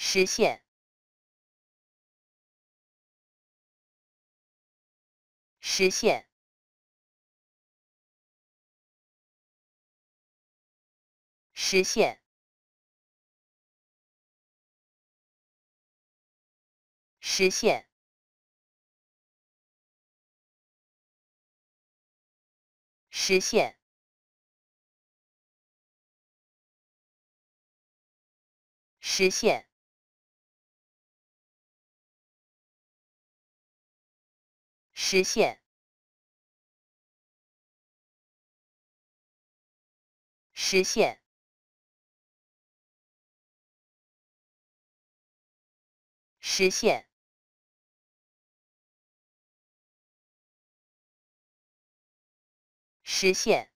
实现，实现，实现，实现。实现，实现，实现，实现，实现。实现。